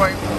point